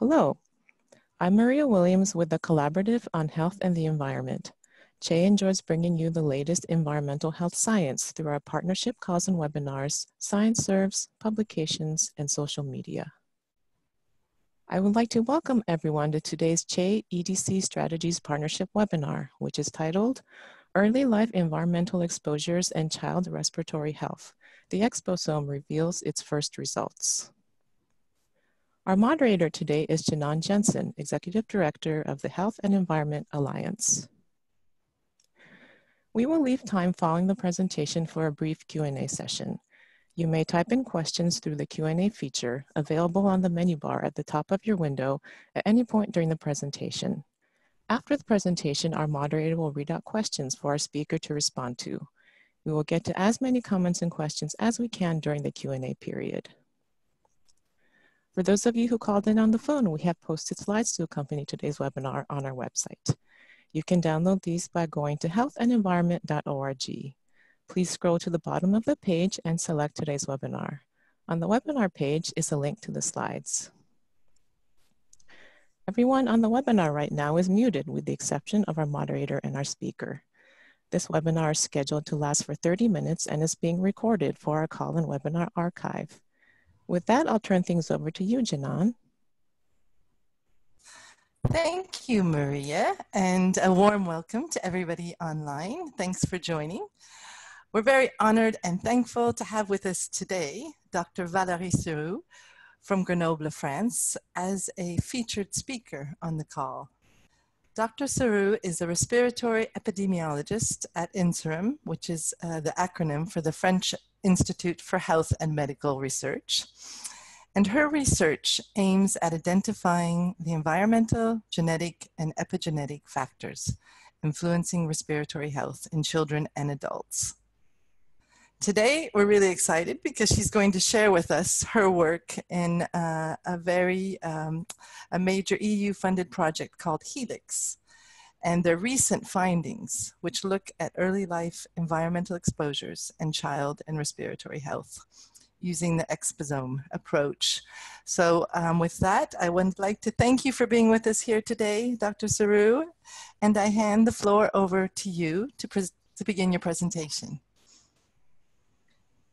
Hello, I'm Maria Williams with the Collaborative on Health and the Environment. CHE enjoys bringing you the latest environmental health science through our partnership calls and webinars, science serves, publications, and social media. I would like to welcome everyone to today's CHE EDC Strategies Partnership webinar, which is titled Early Life Environmental Exposures and Child Respiratory Health. The exposome reveals its first results. Our moderator today is Génon Jensen, Executive Director of the Health and Environment Alliance. We will leave time following the presentation for a brief Q&A session. You may type in questions through the Q&A feature available on the menu bar at the top of your window at any point during the presentation. After the presentation, our moderator will read out questions for our speaker to respond to. We will get to as many comments and questions as we can during the Q&A period. For those of you who called in on the phone, we have posted slides to accompany today's webinar on our website. You can download these by going to healthandenvironment.org. Please scroll to the bottom of the page and select today's webinar. On the webinar page is a link to the slides. Everyone on the webinar right now is muted with the exception of our moderator and our speaker. This webinar is scheduled to last for 30 minutes and is being recorded for our call and webinar archive. With that, I'll turn things over to you, Génon. Thank you, Maria, and a warm welcome to everybody online. Thanks for joining. We're very honored and thankful to have with us today Dr. Valérie Siroux from Grenoble, France, as a featured speaker on the call. Dr. Siroux is a respiratory epidemiologist at INSERM, which is uh, the acronym for the French Institute for Health and Medical Research. And her research aims at identifying the environmental, genetic, and epigenetic factors influencing respiratory health in children and adults. Today, we're really excited because she's going to share with us her work in uh, a very um, a major EU-funded project called HELIX and their recent findings, which look at early life environmental exposures and child and respiratory health using the exposome approach. So um, with that, I would like to thank you for being with us here today, Dr. Siroux, and I hand the floor over to you to, to begin your presentation.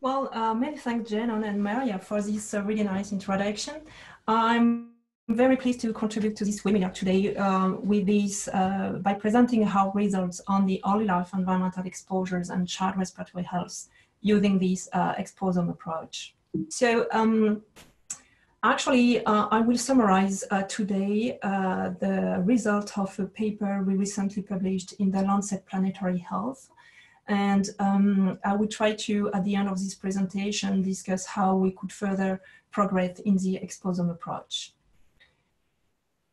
Well, uh, many thanks, Génon and Maria, for this uh, really nice introduction. I'm very pleased to contribute to this webinar today uh, with this uh, by presenting our results on the early life environmental exposures and child respiratory health using this uh, exposome approach. So um, actually, uh, I will summarize today the result of a paper we recently published in the Lancet Planetary Health and um, I will try to, at the end of this presentation, discuss how we could further progress in the exposome approach.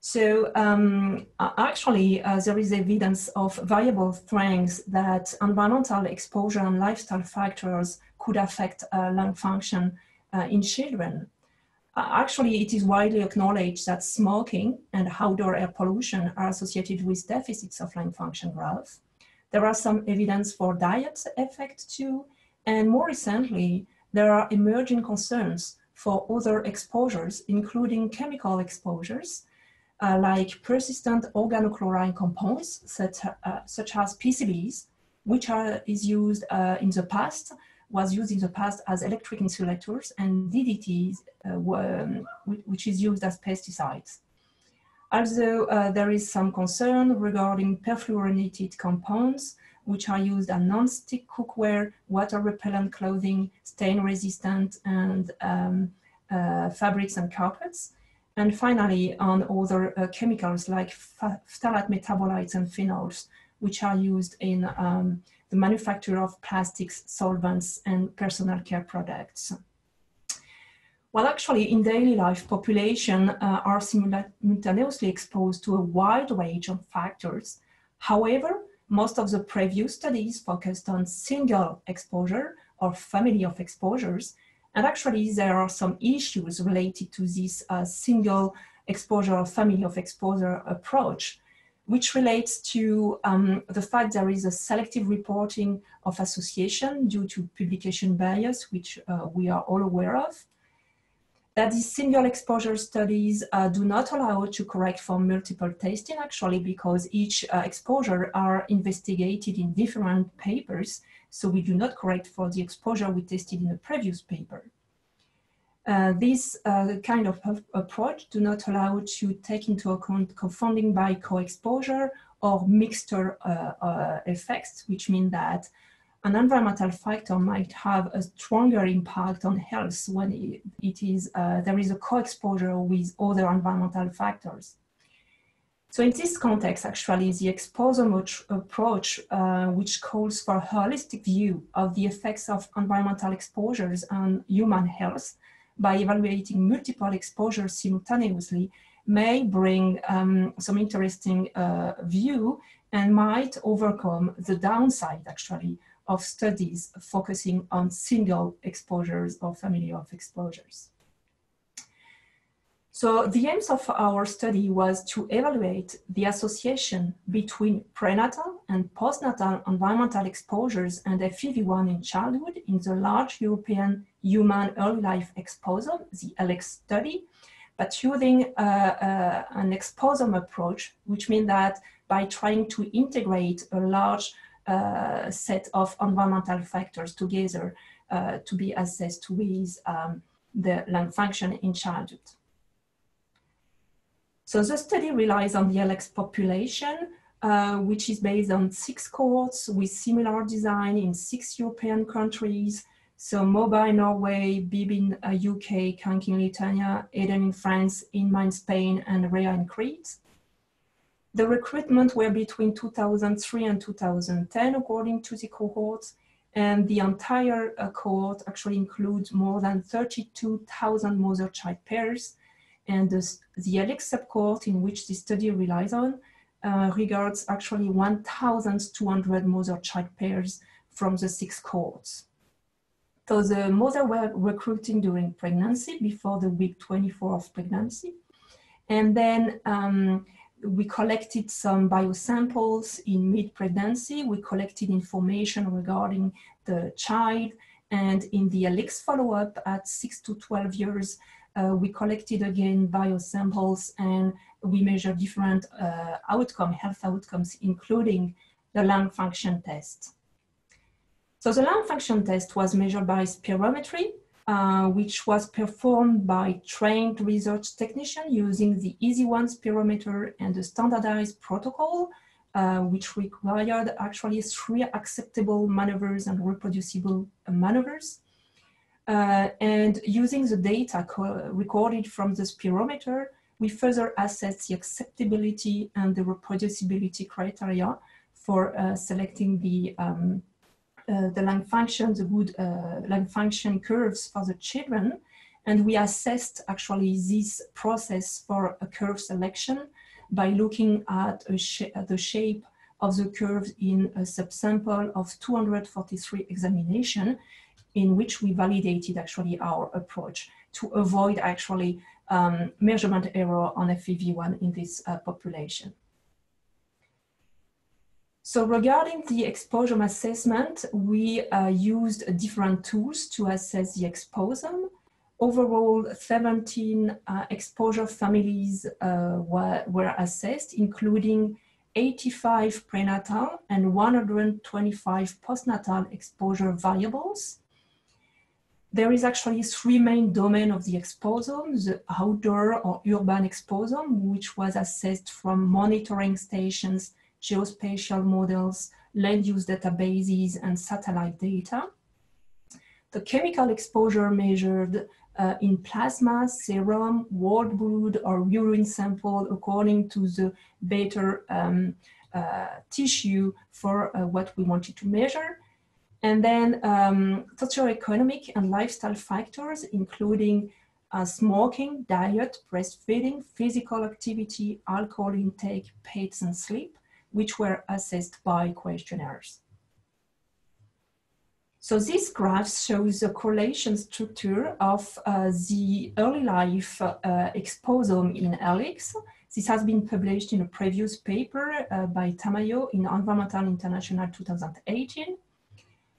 So um, actually, uh, there is evidence of variable strengths that environmental exposure and lifestyle factors could affect uh, lung function uh, in children. Actually, it is widely acknowledged that smoking and outdoor air pollution are associated with deficits of lung function growth. There are some evidence for diet effect too. And more recently, there are emerging concerns for other exposures, including chemical exposures, uh, like persistent organochlorine compounds, such, uh, such as PCBs, which are, is used uh, in the past, was used in the past as electric insulators, and DDTs, uh, were, which is used as pesticides. Also, uh, there is some concern regarding perfluorinated compounds, which are used as non-stick cookware, water-repellent clothing, stain-resistant, and um, uh, fabrics and carpets. And finally, on other uh, chemicals like phthalate metabolites and phenols, which are used in um, the manufacture of plastics, solvents, and personal care products. Well, actually, in daily life, population uh, are simultaneously exposed to a wide range of factors. However, most of the previous studies focused on single exposure or family of exposures. And actually, there are some issues related to this uh, single exposure or family of exposure approach, which relates to um, the fact there is a selective reporting of association due to publication bias, which uh, we are all aware of that these single exposure studies uh, do not allow to correct for multiple testing actually because each uh, exposure are investigated in different papers. So we do not correct for the exposure we tested in the previous paper. Uh, this uh, kind of approach do not allow to take into account confounding by co-exposure or mixture uh, uh, effects, which mean that an environmental factor might have a stronger impact on health when it, is, uh, there is a co-exposure with other environmental factors. So in this context, actually, the exposure approach, uh, which calls for a holistic view of the effects of environmental exposures on human health, by evaluating multiple exposures simultaneously may bring um, some interesting uh, view and might overcome the downside actually of studies focusing on single exposures or family of exposures. So the aims of our study was to evaluate the association between prenatal and postnatal environmental exposures and FEV1 in childhood in the large European human early life exposome, the HELIX study, but using uh, uh, an exposome approach, which means that by trying to integrate a large uh, set of environmental factors together uh, to be assessed with um, the lung function in childhood. So the study relies on the HELIX population, uh, which is based on six cohorts with similar design in six European countries. So MOBA in Norway, BIB in uh, UK, KANC in Lithuania, EDEN in France, INMA in Spain, and RHEA in Crete. The recruitment were between 2003 and 2010, according to the cohorts, and the entire uh, cohort actually includes more than 32,000 mother-child pairs, and the, the HELIX subcohort in which the study relies on uh, regards actually 1,200 mother-child pairs from the six cohorts. So the mother were recruiting during pregnancy before the week 24 of pregnancy. And then um, we collected some biosamples in mid-pregnancy. We collected information regarding the child and in the HELIX follow-up at six to 12 years, uh, we collected again biosamples and we measured different uh, outcome, health outcomes, including the lung function test. So the lung function test was measured by spirometry, uh, which was performed by trained research technicians using the EasyOne spirometer and the standardized protocol, uh, which required actually three acceptable maneuvers and reproducible maneuvers. Uh, and using the data recorded from the spirometer, we further assess the acceptability and the reproducibility criteria for uh, selecting the, um, uh, the lung function, the good uh, lung function curves for the children. And we assessed actually this process for a curve selection by looking at, sh the shape of the curves in a subsample of 243 examination in which we validated actually our approach to avoid actually um, measurement error on FEV1 in this uh, population. So regarding the exposure assessment, we uh, used different tools to assess the exposome. Overall, 17 uh, exposure families uh, were, were assessed, including 85 prenatal and 125 postnatal exposure variables. There is actually three main domains of the exposome, the outdoor or urban exposome, which was assessed from monitoring stations, geospatial models, land use databases, and satellite data. The chemical exposure measured uh, in plasma, serum, cord blood, or urine sample according to the better um, uh, tissue for uh, what we wanted to measure. And then um, socioeconomic and lifestyle factors, including uh, smoking, diet, breastfeeding, physical activity, alcohol intake, pets, and sleep, which were assessed by questionnaires. So this graph shows the correlation structure of uh, the early life uh, exposome in HELIX. This has been published in a previous paper uh, by Tamayo in Environmental International 2018.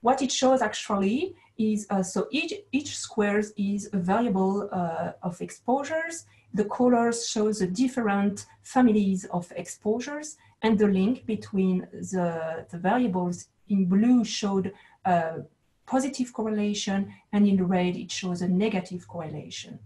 what it shows actually is, uh, so each, each squares is a variable uh, of exposures. The colors show the different families of exposures and the link between the, the variables in blue showed a positive correlation and in red it shows a negative correlation.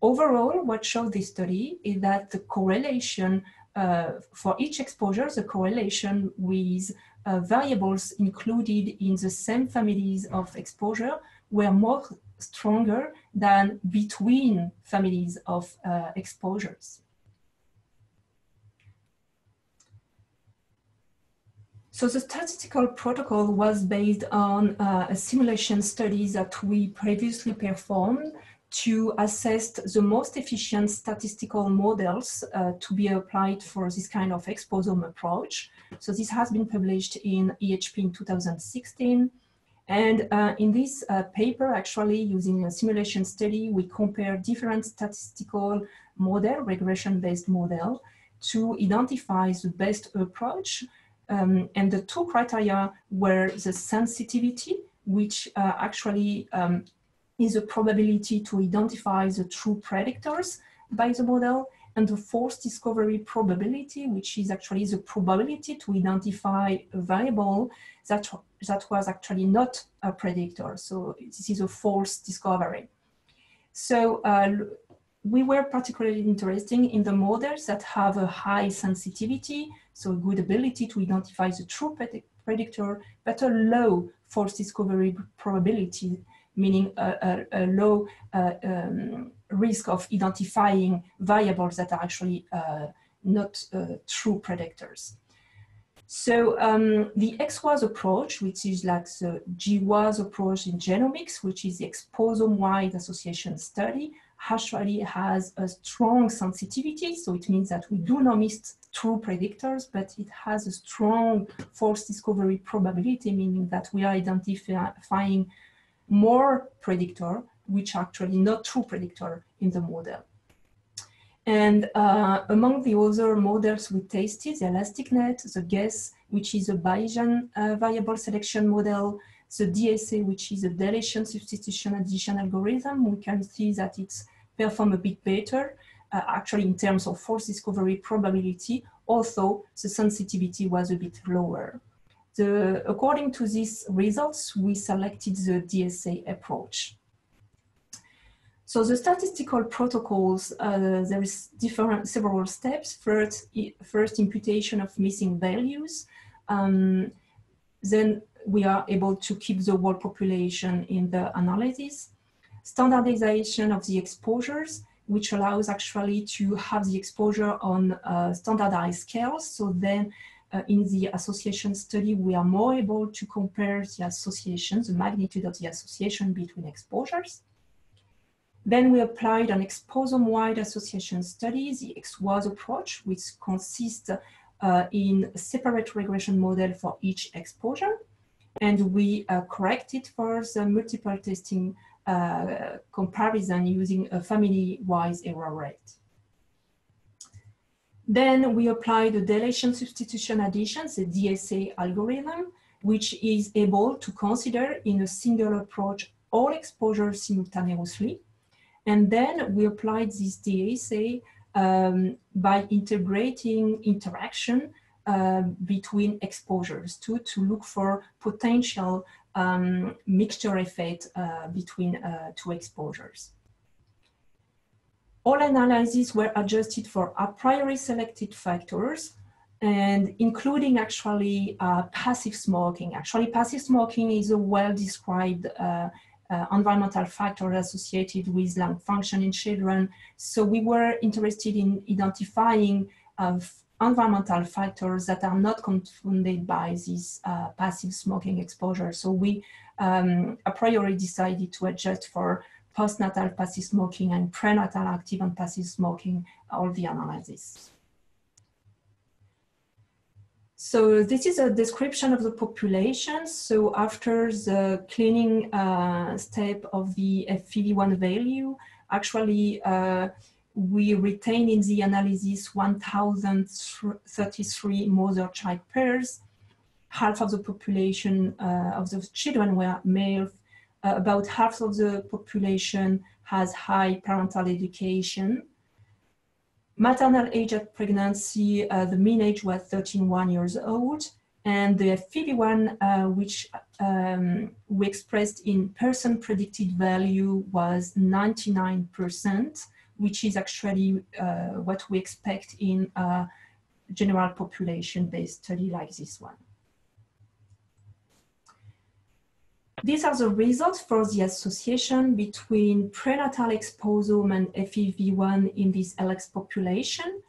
Overall, what showed this study is that the correlation uh, for each exposure, the correlation with uh, variables included in the same families of exposure were more stronger than between families of uh, exposures. So the statistical protocol was based on uh, a simulation study that we previously performed to assess the most efficient statistical models uh, to be applied for this kind of exposome approach. So this has been published in EHP in 2016. And uh, in this uh, paper, actually using a simulation study, we compare different statistical model, regression-based model, to identify the best approach. Um, and the two criteria were the sensitivity, which uh, actually um, is a probability to identify the true predictors by the model and the false discovery probability, which is actually the probability to identify a variable that, that was actually not a predictor. So this is a false discovery. So uh, we were particularly interested in the models that have a high sensitivity, so good ability to identify the true predictor, but a low false discovery probability meaning a, a, a low uh, um, risk of identifying variables that are actually uh, not uh, true predictors. So um, the XWAS approach, which is like the GWAS approach in genomics, which is the exposome-wide association study, actually has a strong sensitivity. So it means that we do not miss true predictors, but it has a strong false discovery probability, meaning that we are identifying more predictor, which are actually not true predictor in the model. And uh, among the other models we tested, the ElasticNet, the GUESS, which is a Bayesian uh, variable selection model, the DSA, which is a deletion substitution addition algorithm, we can see that it's perform a bit better, uh, actually in terms of false discovery probability, although the sensitivity was a bit lower. The, according to these results, we selected the DSA approach. So the statistical protocols, uh, there is different several steps. First, first imputation of missing values. Um, then we are able to keep the whole population in the analysis. Standardization of the exposures, which allows actually to have the exposure on uh, standardized scales. So then uh, in the association study, we are more able to compare the association, the magnitude of the association between exposures. Then we applied an exposome-wide association study, the XWAS approach, which consists uh, in a separate regression model for each exposure. And we uh, corrected for the multiple testing uh, comparison using a family-wise error rate. Then we apply the deletion substitution addition, the DSA algorithm, which is able to consider in a single approach all exposures simultaneously. And then we applied this DSA um, by integrating interaction uh, between exposures to, to look for potential um, mixture effect uh, between uh, two exposures all analyses were adjusted for a priori selected factors and including actually uh, passive smoking. Actually, passive smoking is a well-described uh, uh, environmental factor associated with lung function in children. So we were interested in identifying uh, environmental factors that are not confounded by this uh, passive smoking exposure. So we um, a priori decided to adjust for postnatal passive smoking and prenatal active and passive smoking, all the analysis. So this is a description of the population. So after the cleaning uh, step of the FEV1 value, actually uh, we retain in the analysis 1,033 mother-child pairs. half of the population uh, of the children were male. Uh, about half of the population has high parental education. Maternal age at pregnancy, uh, the mean age was 13 years old. And the FEV1, uh, which um, we expressed in person predicted value was 99%, which is actually uh, what we expect in a general population-based study like this one. These are the results for the association between prenatal exposome and FEV1 in this HELIX population.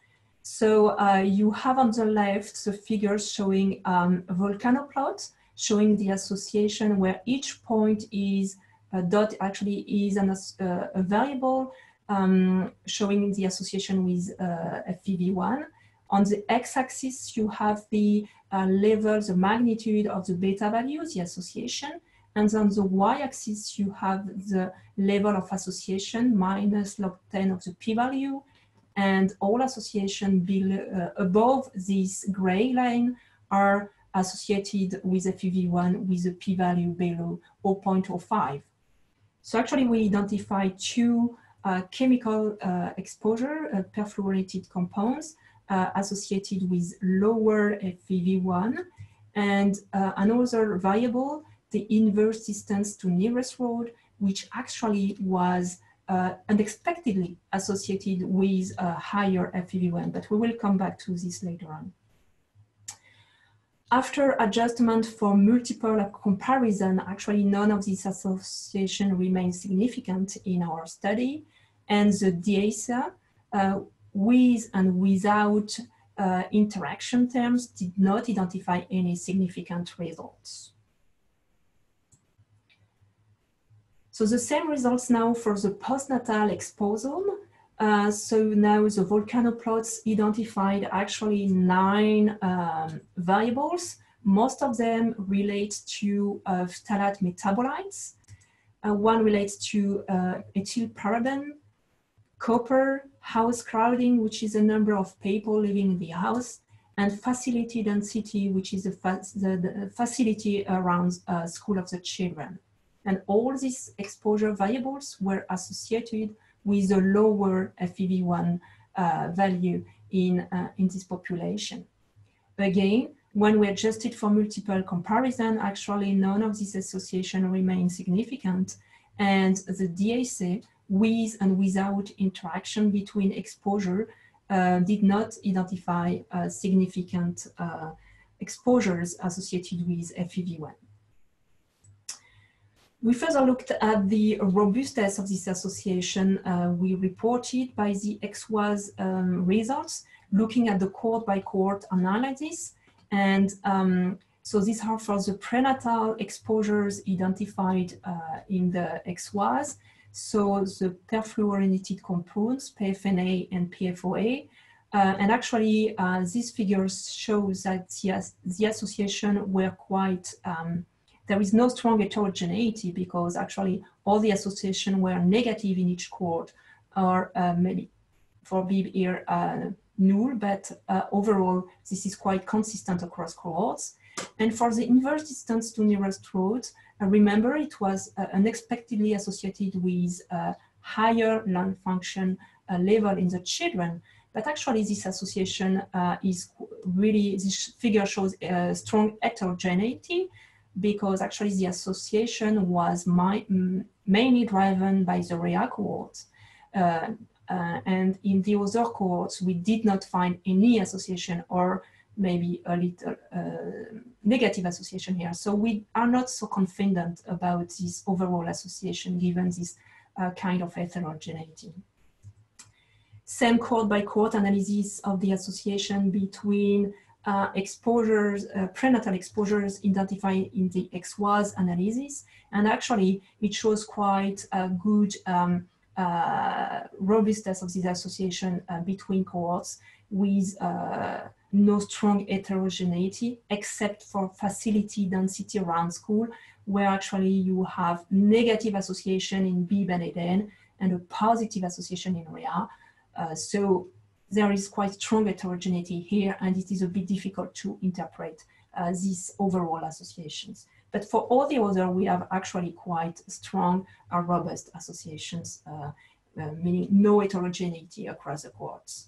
So uh, you have on the left the figures showing um, volcano plots, showing the association where each point is a dot actually is an, uh, a variable um, showing the association with uh, FEV1. On the x-axis, you have the uh, level, the magnitude of the beta value, the association. And on the y-axis, you have the level of association minus log 10 of the p-value. And all association below, uh, above this gray line are associated with FEV1 with a p-value below 0.05. So actually we identify two uh, chemical uh, exposure, uh, perfluorinated compounds uh, associated with lower FEV1 and another variable the inverse distance to nearest road, which actually was unexpectedly associated with a higher FEV1, but we will come back to this later on. After adjustment for multiple comparison, actually none of these association remains significant in our study, and the DASA uh, with and without uh, interaction terms did not identify any significant results. So the same results now for the postnatal exposome. Uh, so now the volcano plots identified actually nine um, variables. Most of them relate to uh, phthalate metabolites. Uh, one relates to uh, ethyl paraben, copper, house crowding, which is the number of people living in the house, and facility density, which is the, fa the, the facility around uh, school of the children. And all these exposure variables were associated with a lower FEV1 uh, value in, uh, in this population. Again, when we adjusted for multiple comparison, actually none of these association remain significant and the DAC with and without interaction between exposure uh, did not identify uh, significant uh, exposures associated with FEV1. We further looked at the robustness of this association uh, we reported by the XWAS um, results, looking at the cohort by cohort analysis. And um, so these are for the prenatal exposures identified uh, in the EXWAS. So the perfluorinated compounds, PFNA and PFOA. Uh, and actually, uh, these figures show that the, the association were quite um, there is no strong heterogeneity because actually all the association were negative in each cohort or uh, maybe for BIB here uh, null, but uh, overall this is quite consistent across cohorts. And for the inverse distance to nearest road, uh, remember it was uh, unexpectedly associated with uh, higher lung function level in the children, but actually this association is really, this figure shows a strong heterogeneity because actually the association was my, mainly driven by the RHEA cohorts. Uh, uh, and in the other cohorts, we did not find any association or maybe a little uh, negative association here. So we are not so confident about this overall association given this uh, kind of heterogeneity. Same cohort by cohort analysis of the association between uh, exposures, uh, prenatal exposures identified in the EXWAS analysis. And actually, it shows quite a good um, uh, robustness of this association uh, between cohorts with uh, no strong heterogeneity except for facility density around school, where actually you have negative association in BIB and EDEN and a positive association in RHEA. Uh, so there is quite strong heterogeneity here and it is a bit difficult to interpret uh, these overall associations. But for all the other, we have actually quite strong and robust associations, uh, uh, meaning no heterogeneity across the cohorts.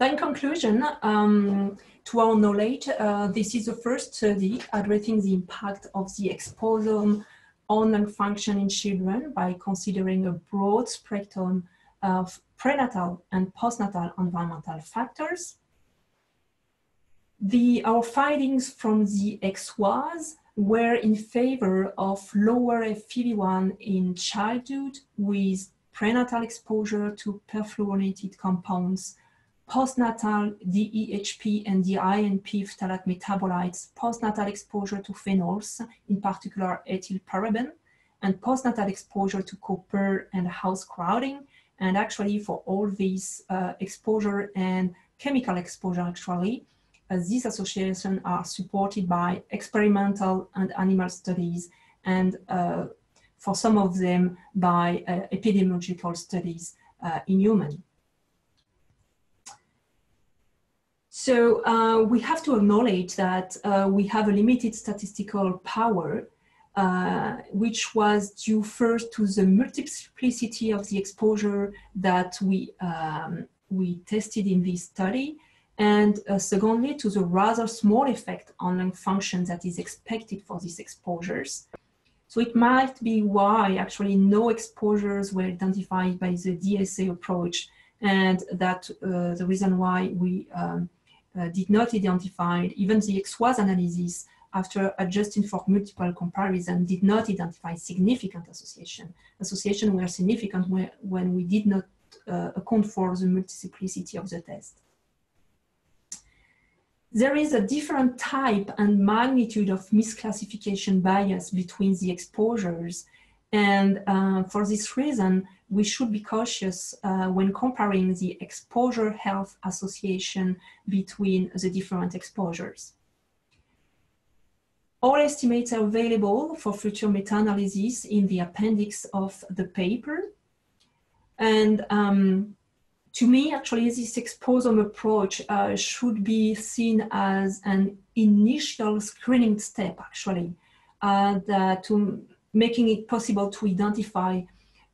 In conclusion, um, to our knowledge, uh, this is the first study addressing the impact of the exposome on lung function in children by considering a broad spectrum of prenatal and postnatal environmental factors. The, our findings from the XWAS were in favor of lower FEV1 in childhood with prenatal exposure to perfluorinated compounds, postnatal DEHP and DINP phthalate metabolites, postnatal exposure to phenols, in particular ethylparaben, and postnatal exposure to copper and house crowding. And actually for all these uh, exposure and chemical exposure actually, uh, these associations are supported by experimental and animal studies and uh, for some of them by uh, epidemiological studies uh, in human. So uh, we have to acknowledge that uh, we have a limited statistical power, which was due first to the multiplicity of the exposure that we, um, we tested in this study, and uh, secondly, to the rather small effect on lung function that is expected for these exposures. So it might be why actually no exposures were identified by the DSA approach and that uh, the reason why we um, uh, did not identify even the XWAS analysis after adjusting for multiple comparison did not identify significant association. Association were significant when we did not uh, account for the multiplicity of the test there is a different type and magnitude of misclassification bias between the exposures. And uh, for this reason, we should be cautious uh, when comparing the exposure health association between the different exposures. All estimates are available for future meta-analysis in the appendix of the paper. And um, to me, actually, this exposome approach uh, should be seen as an initial screening step, actually, uh, to making it possible to identify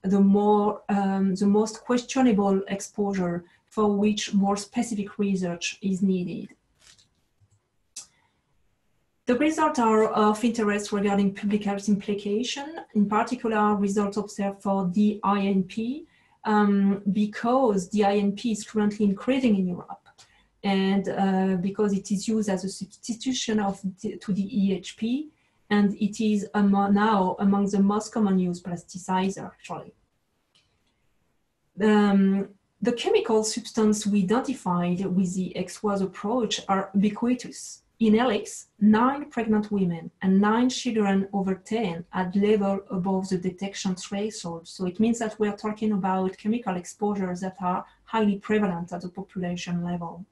the more um, the most questionable exposure for which more specific research is needed. The results are of interest regarding public health implication, in particular results observed for DINP, um, because DINP is currently increasing in Europe and uh, because it is used as a substitution of to DEHP and it is among, now among the most common used plasticizer actually. Um, the chemical substance we identified with the XWAS approach are ubiquitous in HELIX, nine pregnant women and nine children over 10 had level above the detection threshold. So it means that we're talking about chemical exposures that are highly prevalent at the population level.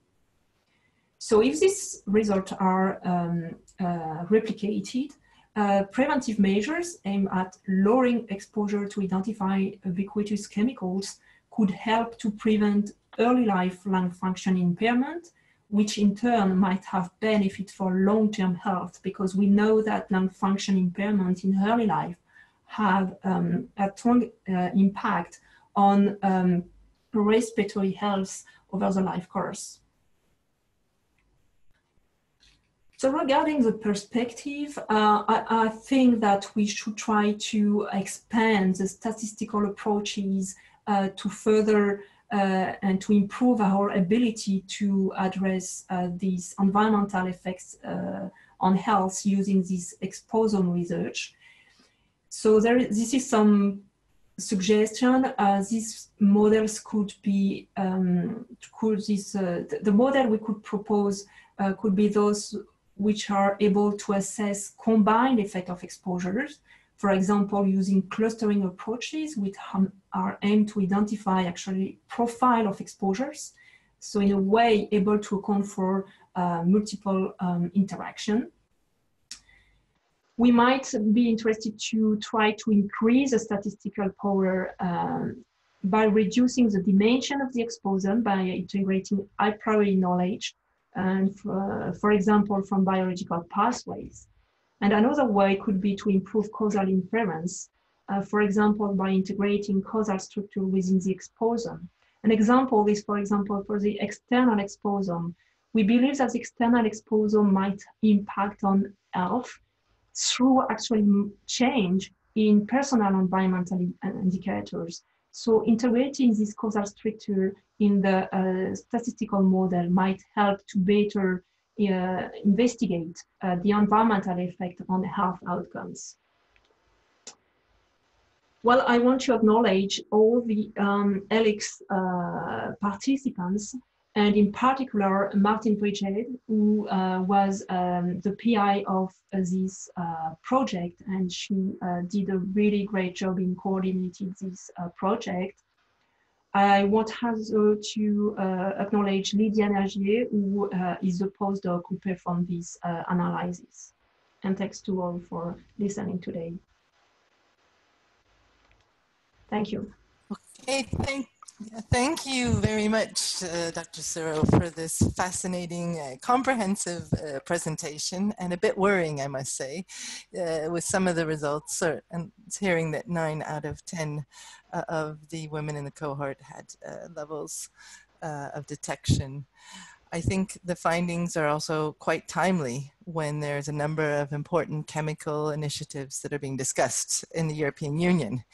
So if these results are um, uh, replicated, uh, preventive measures aimed at lowering exposure to identify ubiquitous chemicals could help to prevent early life lung function impairment which in turn might have benefit for long-term health because we know that lung function impairment in early life have um, a strong uh, impact on um, respiratory health over the life course. So regarding the perspective, uh, I, I, think that we should try to expand the statistical approaches uh, to further uh, and to improve our ability to address uh, these environmental effects uh, on health using this exposome research. So there, this is some suggestion. Uh, these models could be, um, could this, the, the model we could propose uh, could be those which are able to assess combined effect of exposures for example, using clustering approaches which are aimed to identify actually profile of exposures. So in a way, able to account for uh, multiple um, interaction. We might be interested to try to increase the statistical power um, by reducing the dimension of the exposure by integrating high priority knowledge and for, for example, from biological pathways. And another way could be to improve causal inference, uh, for example, by integrating causal structure within the exposome. An example is, for example, for the external exposome. We believe that the external exposome might impact on health through actually change in personal environmental indicators. So integrating this causal structure in the uh, statistical model might help to better uh, investigate uh, the environmental effect on health outcomes. Well, I want to acknowledge all the um, HELIX uh, participants and in particular Martine Vrijheid, who uh, was um, the PI of uh, this uh, project, and she uh, did a really great job in coordinating this uh, project. I want also to uh, acknowledge Lydiane Agier, who is the postdoc who performed this analysis. And thanks to all for listening today. Thank you. Okay, thank yeah, thank you very much, uh, Dr. Siroux, for this fascinating, uh, comprehensive uh, presentation and a bit worrying, I must say, uh, with some of the results. and hearing that nine out of 10 uh, of the women in the cohort had uh, levels of detection. I think the findings are also quite timely when there's a number of important chemical initiatives that are being discussed in the European Union,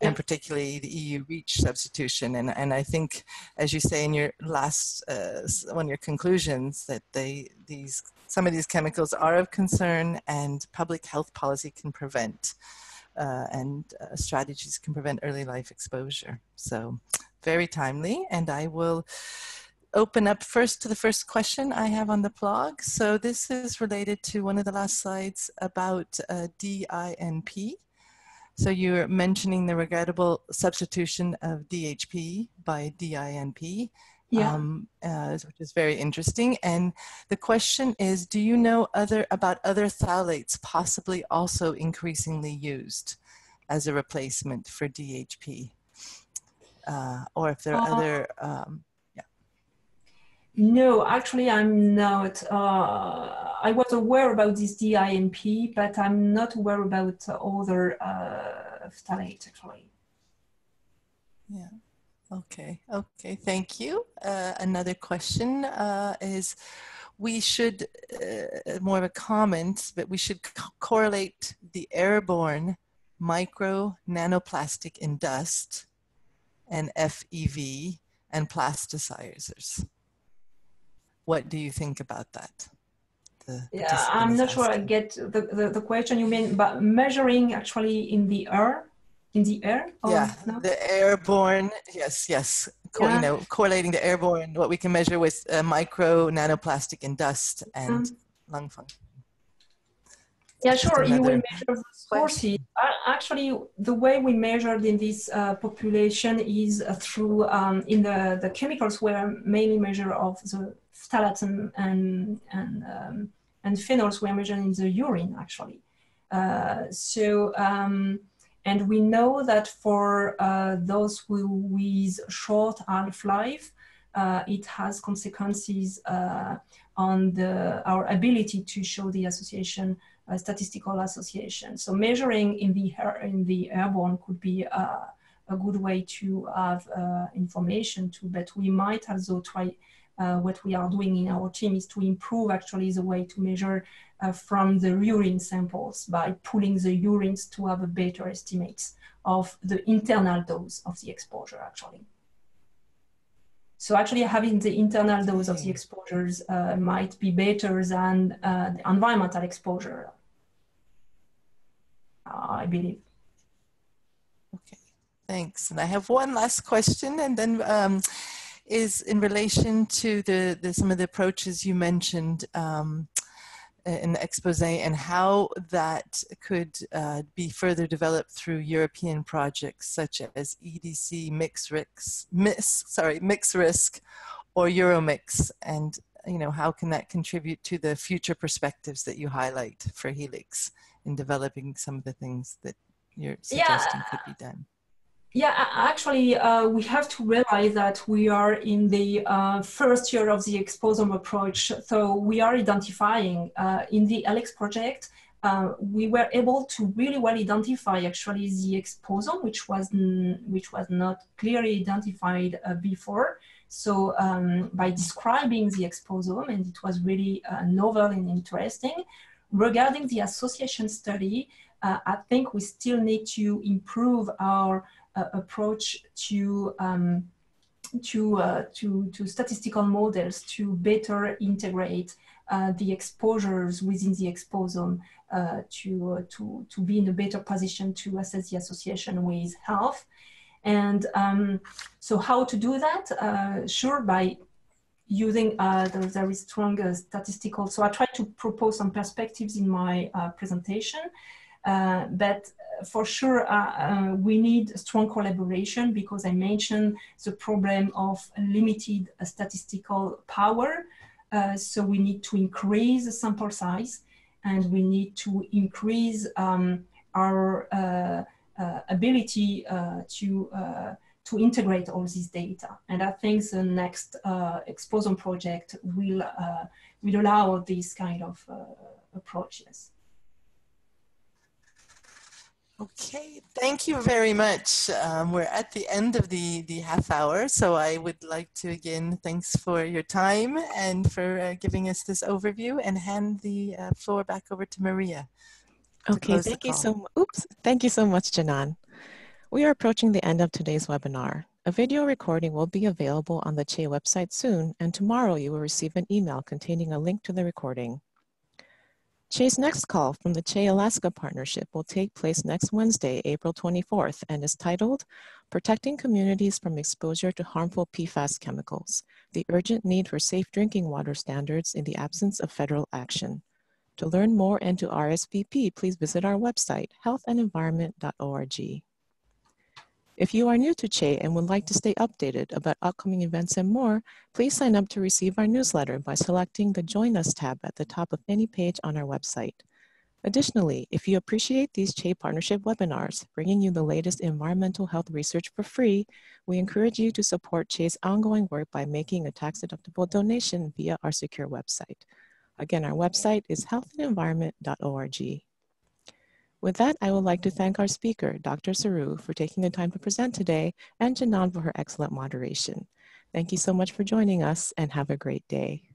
yeah. and particularly the EU REACH substitution. And, and I think, as you say in your last uh, one of your conclusions, that they these some of these chemicals are of concern, and public health policy can prevent. Uh, and uh, strategies can prevent early life exposure. So, very timely. And I will open up first to the first question I have on the blog. So this is related to one of the last slides about uh, DINP. So you're mentioning the regrettable substitution of DEHP by DINP, yeah. um, uh, which is very interesting. And the question is, do you know other about other phthalates possibly also increasingly used as a replacement for DEHP? Uh, or if there are uh, other um, no, actually, I'm not. Uh, I was aware about this DINP, but I'm not aware about other uh, phthalates actually. Yeah. Okay. Okay. Thank you. Uh, another question uh, is, we should uh, more of a comment, but we should co correlate the airborne micro nanoplastic in dust and FEV and plasticizers. What do you think about that? The yeah, I'm not sure I get the, the, the, question you mean, but measuring actually in the air, in the air? yeah, no? the airborne, yes, yes. Co- yeah. You know, correlating the airborne, what we can measure with uh, micro nanoplastic in dust and mm. lung function. Yeah, sure. You will measure the sources. Actually, the way we measured in this uh, population is uh, through um, in the the chemicals were mainly measure of the phthalates and and and, um, and phenols were measured in the urine actually. Uh, so um, and we know that for uh, those who with short half life, uh, it has consequences uh, on the our ability to show the association uh, statistical association. So measuring in the air, in the airborne could be uh, a good way to have information to, but we might also try uh, what we are doing in our team is to improve actually the way to measure uh, from the urine samples by pulling the urines to have a better estimates of the internal dose of the exposure actually. So actually having the internal dose of the exposures uh, might be better than uh, the environmental exposure, uh, I believe. Okay, thanks. And I have one last question and then um, is in relation to the, the, some of the approaches you mentioned um, in the expose and how that could uh, be further developed through European projects such as EDC, MixRisk, MIS, sorry, MixRisk, or Euromix, and you know how can that contribute to the future perspectives that you highlight for Helix in developing some of the things that you're suggesting yeah. could be done? Yeah, actually, uh, we have to realize that we are in the uh, first year of the exposome approach. So we are identifying uh, in the HELIX project, uh, we were able to really well identify actually the exposome, which was which was not clearly identified uh, before. So um, by describing the exposome, and it was really uh, novel and interesting. Regarding the association study, I think we still need to improve our approach to um, to, uh, to, to statistical models to better integrate uh, the exposures within the exposome uh, to, uh, to, to be in a better position to assess the association with health. And um, so how to do that? Uh, sure, by using uh, the very strong statistical. So I try to propose some perspectives in my presentation. Uh, but for sure, uh, uh, we need strong collaboration because I mentioned the problem of limited statistical power. so we need to increase the sample size and we need to increase um, our ability to to integrate all this data. And I think the next uh, Exposome project will, uh, will allow this kind of uh, approaches. Okay, thank you very much. Um, we're at the end of the, the half hour, so I would like to again, thanks for your time and for uh, giving us this overview and hand the uh, floor back over to Maria. Okay, thank you so Oops, thank you so much, Génon. We are approaching the end of today's webinar. A video recording will be available on the CHE website soon, and tomorrow you will receive an email containing a link to the recording. CHE's next call from the CHE Alaska Partnership will take place next Wednesday, April 24th, and is titled Protecting Communities from Exposure to Harmful PFAS Chemicals, the Urgent Need for Safe Drinking Water Standards in the Absence of Federal Action. To learn more and to RSVP, please visit our website, healthandenvironment.org. If you are new to CHE and would like to stay updated about upcoming events and more, please sign up to receive our newsletter by selecting the Join Us tab at the top of any page on our website. Additionally, if you appreciate these CHE partnership webinars, bringing you the latest environmental health research for free, we encourage you to support CHE's ongoing work by making a tax-deductible donation via our secure website. Again, our website is healthandenvironment.org. With that, I would like to thank our speaker, Dr. Siroux, for taking the time to present today, and Génon for her excellent moderation. Thank you so much for joining us, and have a great day.